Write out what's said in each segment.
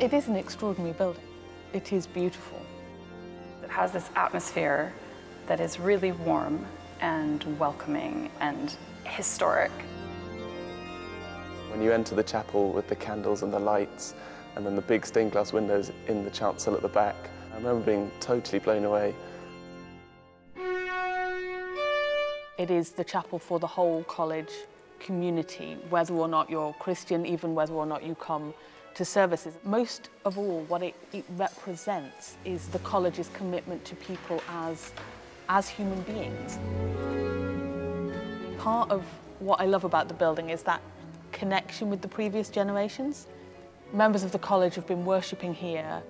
It is an extraordinary building. It is beautiful. It has this atmosphere that is really warm and welcoming and historic. When you enter the chapel with the candles and the lights and then the big stained glass windows in the chancel at the back, I remember being totally blown away. It is the chapel for the whole college community, whether or not you're Christian, even whether or not you come to services. Most of all, what it, it represents is the college's commitment to people as, as human beings. Part of what I love about the building is that connection with the previous generations. Members of the college have been worshipping here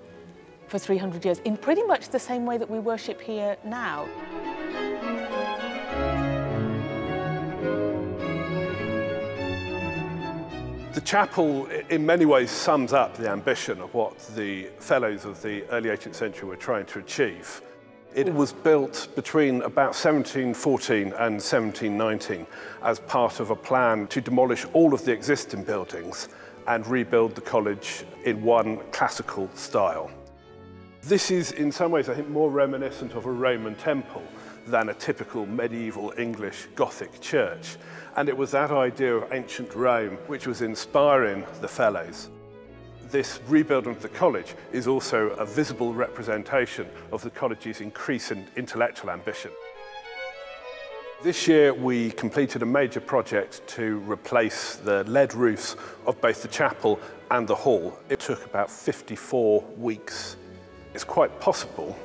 for 300 years in pretty much the same way that we worship here now. The chapel, in many ways, sums up the ambition of what the fellows of the early 18th century were trying to achieve. It was built between about 1714 and 1719 as part of a plan to demolish all of the existing buildings and rebuild the college in one classical style. This is in some ways, I think, more reminiscent of a Roman temple than a typical medieval English Gothic church. And it was that idea of ancient Rome which was inspiring the fellows this rebuilding of the college is also a visible representation of the college's increasing intellectual ambition. This year we completed a major project to replace the lead roofs of both the chapel and the hall. It took about 54 weeks. It's quite possible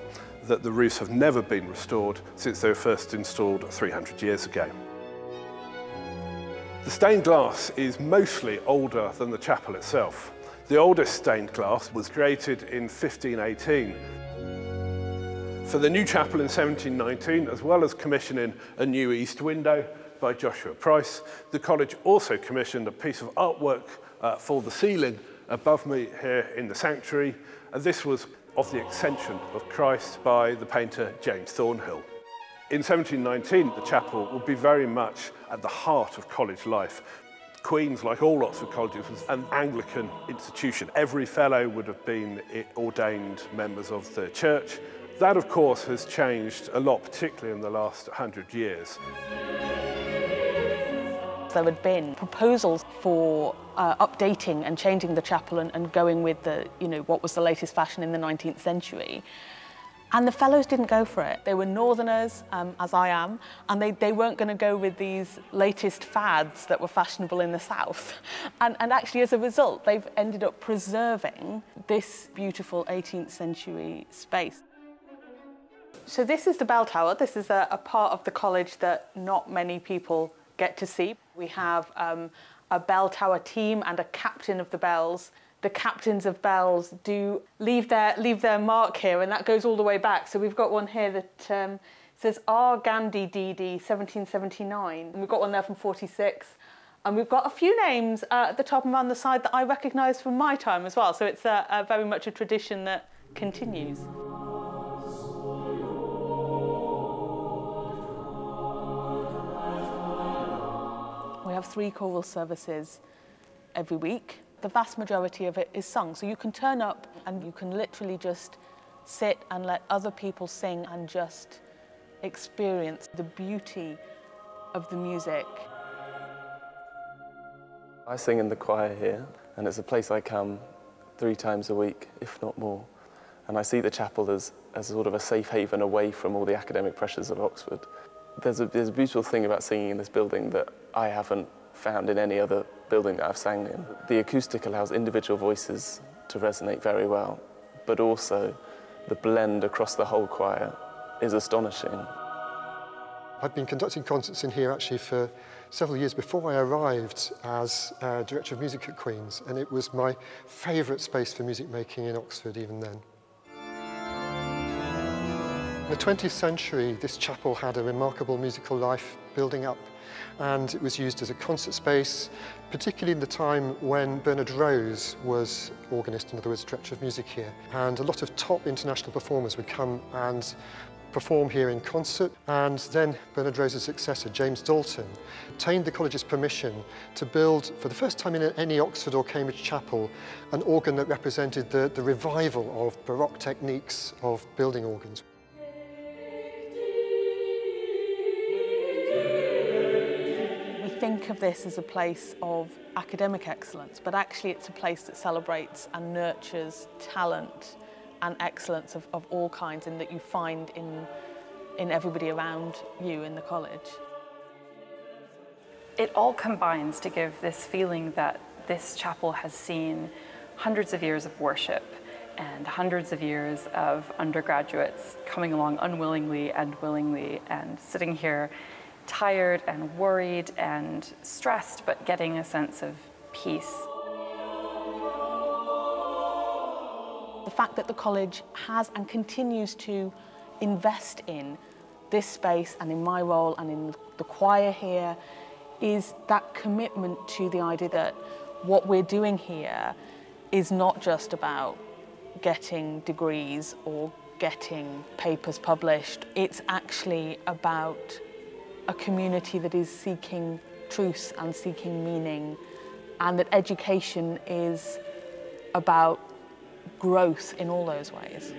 that the roofs have never been restored since they were first installed 300 years ago. The stained glass is mostly older than the chapel itself. The oldest stained glass was created in 1518. For the new chapel in 1719, as well as commissioning a new east window by Joshua Price, the college also commissioned a piece of artwork uh, for the ceiling above me here in the sanctuary, and this was of the Ascension of Christ by the painter James Thornhill. In 1719, the chapel would be very much at the heart of college life, Queen's, like all Oxford colleges, was an Anglican institution. Every fellow would have been ordained members of the church. That, of course, has changed a lot, particularly in the last 100 years. There had been proposals for uh, updating and changing the chapel and, and going with the, you know, what was the latest fashion in the 19th century. And the fellows didn't go for it. They were northerners, um, as I am, and they, they weren't going to go with these latest fads that were fashionable in the south. And, and actually, as a result, they've ended up preserving this beautiful 18th century space. So this is the bell tower. This is a, a part of the college that not many people get to see. We have um, a bell tower team and a captain of the bells the captains of bells do leave their, leave their mark here, and that goes all the way back. So we've got one here that um, says R. Gandhi DD 1779, and we've got one there from 46. And we've got a few names uh, at the top and on the side that I recognise from my time as well. So it's uh, uh, very much a tradition that continues. Have three choral services every week the vast majority of it is sung. So you can turn up and you can literally just sit and let other people sing and just experience the beauty of the music. I sing in the choir here, and it's a place I come three times a week, if not more. And I see the chapel as, as sort of a safe haven away from all the academic pressures of Oxford. There's a, there's a beautiful thing about singing in this building that I haven't found in any other building that I've sang in. The acoustic allows individual voices to resonate very well, but also the blend across the whole choir is astonishing. I've been conducting concerts in here actually for several years before I arrived as uh, Director of Music at Queen's, and it was my favourite space for music making in Oxford even then. In the 20th century, this chapel had a remarkable musical life building up and it was used as a concert space, particularly in the time when Bernard Rose was organist, in other words, director of music here. And a lot of top international performers would come and perform here in concert. And then Bernard Rose's successor, James Dalton, obtained the college's permission to build, for the first time in any Oxford or Cambridge chapel, an organ that represented the, the revival of Baroque techniques of building organs. Think of this as a place of academic excellence, but actually it's a place that celebrates and nurtures talent and excellence of, of all kinds and that you find in, in everybody around you in the college. It all combines to give this feeling that this chapel has seen hundreds of years of worship and hundreds of years of undergraduates coming along unwillingly and willingly and sitting here tired and worried and stressed, but getting a sense of peace. The fact that the college has and continues to invest in this space and in my role and in the choir here is that commitment to the idea that what we're doing here is not just about getting degrees or getting papers published. It's actually about a community that is seeking truth and seeking meaning, and that education is about growth in all those ways.